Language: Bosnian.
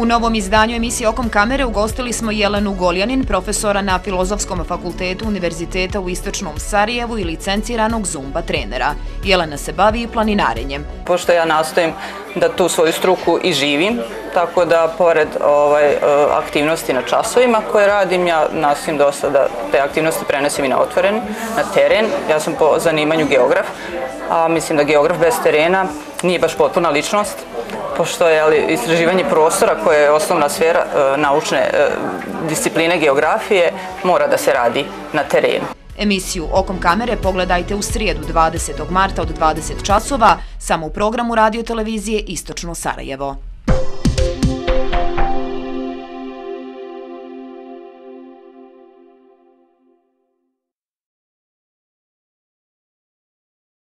U novom izdanju emisije Okom kamere ugostili smo Jelenu Goljanin, profesora na Filozofskom fakultetu Univerziteta u Istočnom Sarajevu i licenciranog Zumba trenera. Jelena se bavi planinarenjem. Pošto ja nastojim da tu svoju struku i živim, tako da pored ovaj, e, aktivnosti na časovima koje radim, ja nastojim dosta da te aktivnosti prenesim i na otvoren, na teren. Ja sam po zanimanju geograf, a mislim da geograf bez terena nije baš potpuna ličnost, pošto je ali, istraživanje prostora koje je osnovna sfera e, naučne e, discipline geografije mora da se radi na terenu. Emisiju Okom kamere pogledajte u srijedu 20. marta od 20 časova samo u programu radio televizije Istočno Sarajevo.